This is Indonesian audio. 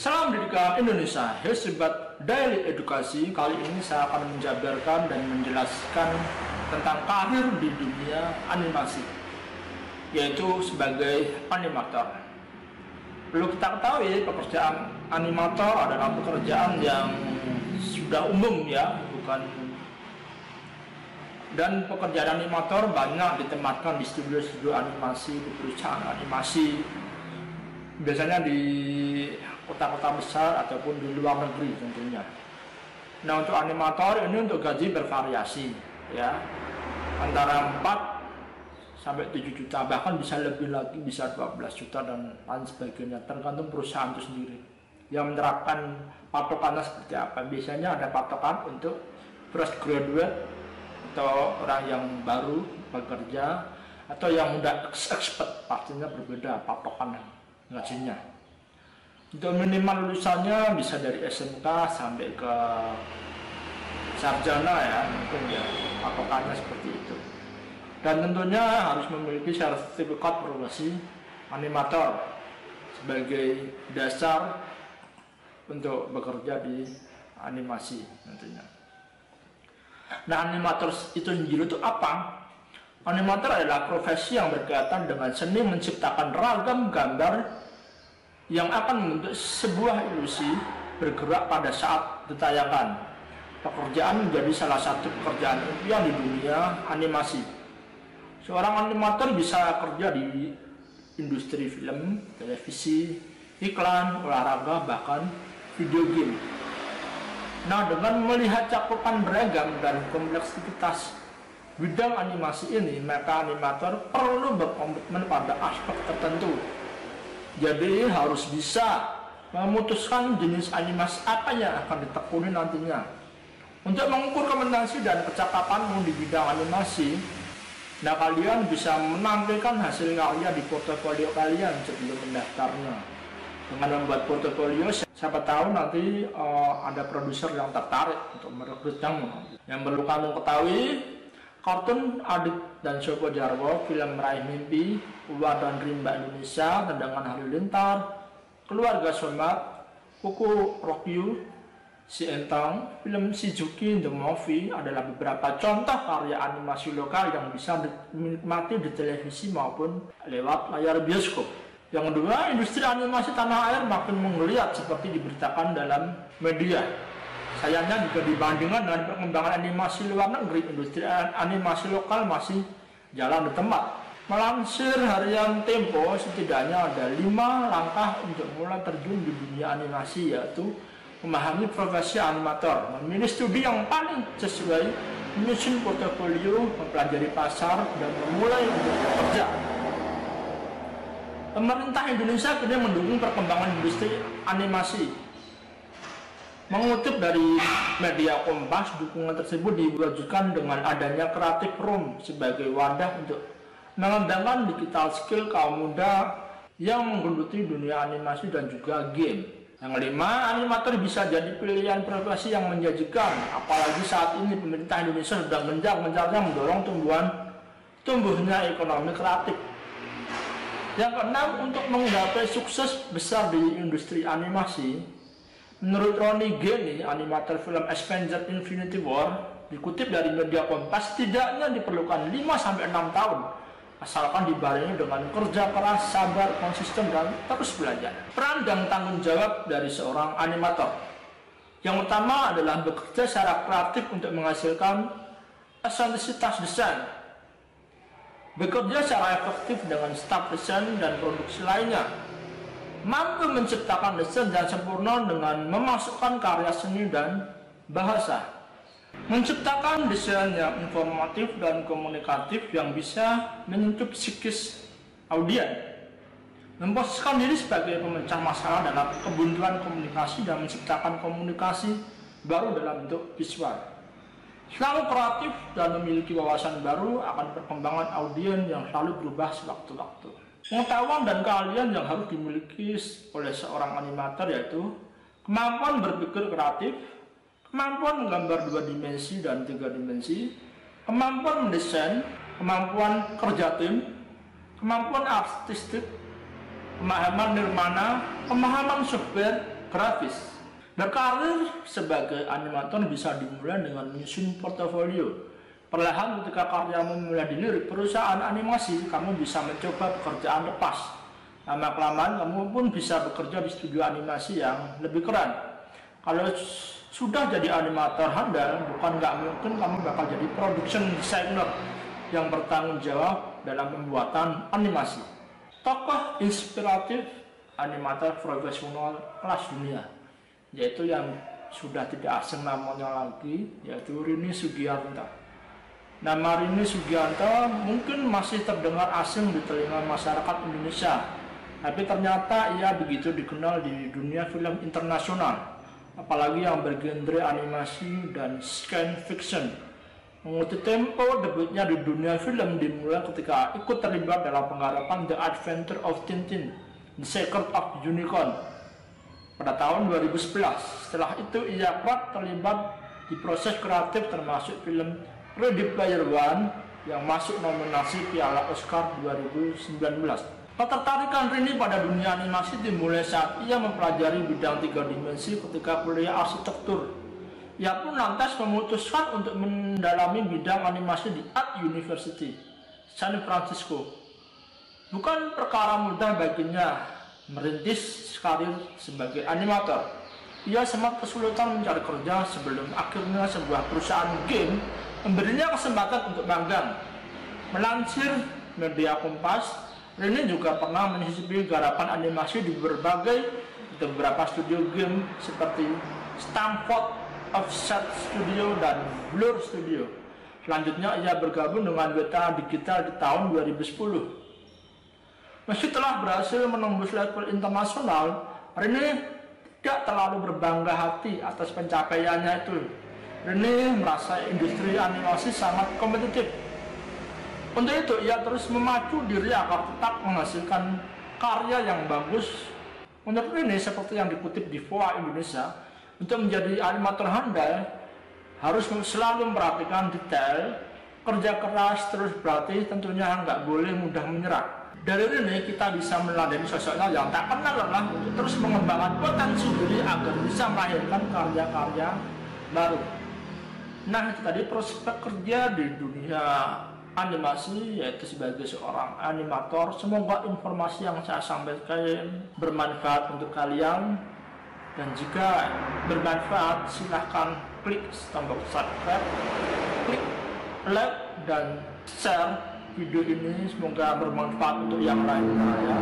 Salam Pendidikan Indonesia, Hebat Daily Edukasi. Kali ini saya akan menjabarkan dan menjelaskan tentang karir di dunia animasi, yaitu sebagai animator. Perlu kita ketahui, pekerjaan animator adalah pekerjaan yang sudah umum ya, bukan dan pekerjaan animator banyak ditempatkan di studio-studio animasi, di perusahaan animasi, biasanya di kota-kota besar ataupun di luar negeri tentunya. Nah untuk animator ini untuk gaji bervariasi ya. Antara 4 sampai 7 juta bahkan bisa lebih lagi bisa 12 juta dan lain sebagainya tergantung perusahaan itu sendiri. Yang menerapkan patokannya seperti apa? Biasanya ada patokan untuk fresh graduate atau orang yang baru bekerja atau yang muda expert pastinya berbeda patokan ngajinya untuk minimal lulusannya bisa dari SMK sampai ke sarjana ya mungkin ya patokannya seperti itu dan tentunya harus memiliki sertifikat profesi animator sebagai dasar untuk bekerja di animasi tentunya. Nah animator itu sendiri itu apa? Animator adalah profesi yang berkaitan dengan seni menciptakan ragam gambar yang akan membentuk sebuah ilusi bergerak pada saat ditayangkan. Pekerjaan menjadi salah satu pekerjaan impian di dunia animasi. Seorang animator bisa kerja di industri film, televisi, iklan, olahraga, bahkan video game. Nah, dengan melihat cakupan beragam dan kompleksitas bidang animasi ini, maka animator perlu berkomitmen pada aspek tertentu. Jadi harus bisa memutuskan jenis animasi apa yang akan ditekuni nantinya. Untuk mengukur kompetensi dan kecakapanmu di bidang animasi, nah kalian bisa menampilkan hasil karya di portofolio kalian sebelum mendaftarnya. Dengan membuat portofolio, siapa tahu nanti uh, ada produser yang tertarik untuk merekrut kamu. Yang perlu kamu ketahui, kartun Adit dan Sopo Jarwo, film Meraih Mimpi, Uwa dan Rimba Indonesia, Tendangan Halilintar, Keluarga Somat, Kuku Rokyu, Si Entang, film Shizuki The Movie adalah beberapa contoh karya animasi lokal yang bisa dinikmati di televisi maupun lewat layar bioskop. Yang kedua, industri animasi tanah air makin menggeliat seperti diberitakan dalam media. Sayangnya jika dibandingkan dengan perkembangan animasi luar negeri, industri animasi lokal masih jalan di tempat. Melansir harian Tempo, setidaknya ada lima langkah untuk mulai terjun di dunia animasi, yaitu memahami profesi animator, memilih studi yang paling sesuai, menyusun portofolio, mempelajari pasar, dan memulai untuk bekerja. Pemerintah Indonesia kini mendukung perkembangan industri animasi. Mengutip dari media Kompas, dukungan tersebut diwujudkan dengan adanya Creative Room sebagai wadah untuk mengembangkan digital skill kaum muda yang menggeluti dunia animasi dan juga game. Yang kelima, animator bisa jadi pilihan profesi yang menjanjikan, apalagi saat ini pemerintah Indonesia sedang gencar-gencarnya mendorong tumbuhan tumbuhnya ekonomi kreatif yang keenam, untuk menggapai sukses besar di industri animasi, menurut Ronnie Geni, animator film Avengers Infinity War, dikutip dari media Kompas, tidaknya diperlukan 5-6 tahun, asalkan dibarengi dengan kerja keras, sabar, konsisten, dan terus belajar. Peran dan tanggung jawab dari seorang animator. Yang utama adalah bekerja secara kreatif untuk menghasilkan esentisitas desain bekerja secara efektif dengan staf desain dan produksi lainnya, mampu menciptakan desain yang sempurna dengan memasukkan karya seni dan bahasa, menciptakan desain yang informatif dan komunikatif yang bisa menyentuh psikis audien, memposisikan diri sebagai pemecah masalah dalam kebuntuan komunikasi dan menciptakan komunikasi baru dalam bentuk visual. Selalu kreatif dan memiliki wawasan baru akan perkembangan audiens yang selalu berubah sewaktu-waktu. Pengetahuan dan keahlian yang harus dimiliki oleh seorang animator yaitu kemampuan berpikir kreatif, kemampuan menggambar dua dimensi dan tiga dimensi, kemampuan mendesain, kemampuan kerja tim, kemampuan artistik, pemahaman nirmana, pemahaman software, grafis. Berkarir sebagai animator bisa dimulai dengan menyusun portofolio. Perlahan ketika karyamu mulai dilirik perusahaan animasi, kamu bisa mencoba pekerjaan lepas. Lama-kelamaan kamu pun bisa bekerja di studio animasi yang lebih keren. Kalau sudah jadi animator handal, bukan nggak mungkin kamu bakal jadi production designer yang bertanggung jawab dalam pembuatan animasi. Tokoh inspiratif animator profesional kelas dunia yaitu yang sudah tidak asing namanya lagi yaitu Rini Sugianto. Nama Rini Sugianto mungkin masih terdengar asing di telinga masyarakat Indonesia, tapi ternyata ia begitu dikenal di dunia film internasional, apalagi yang bergenre animasi dan science fiction. Mengutip tempo debutnya di dunia film dimulai ketika ikut terlibat dalam penggarapan The Adventure of Tintin, The Secret of Unicorn, pada tahun 2011. Setelah itu ia kerap terlibat di proses kreatif termasuk film Ready Player One yang masuk nominasi Piala Oscar 2019. Ketertarikan Rini pada dunia animasi dimulai saat ia mempelajari bidang tiga dimensi ketika kuliah arsitektur. Ia pun lantas memutuskan untuk mendalami bidang animasi di Art University, San Francisco. Bukan perkara mudah baginya merintis karir sebagai animator. Ia sempat kesulitan mencari kerja sebelum akhirnya sebuah perusahaan game memberinya kesempatan untuk magang. Melansir media Kompas, Rini juga pernah menyisipi garapan animasi di berbagai beberapa studio game seperti Stanford Offset Studio dan Blur Studio. Selanjutnya ia bergabung dengan Beta Digital di tahun 2010. Meski telah berhasil menembus level internasional, Rene tidak terlalu berbangga hati atas pencapaiannya itu. Rene merasa industri animasi sangat kompetitif. Untuk itu, ia terus memacu diri agar tetap menghasilkan karya yang bagus. Menurut Rene, seperti yang dikutip di VOA Indonesia, untuk menjadi animator handal harus selalu memperhatikan detail, kerja keras terus berarti tentunya nggak boleh mudah menyerah dari ini kita bisa meladeni sosoknya yang tak kenal lelah untuk terus mengembangkan potensi diri agar bisa melahirkan karya-karya baru. Nah itu tadi prospek kerja di dunia animasi yaitu sebagai seorang animator. Semoga informasi yang saya sampaikan bermanfaat untuk kalian. Dan jika bermanfaat silahkan klik tombol subscribe, klik like dan share video ini. Semoga bermanfaat untuk yang lainnya ya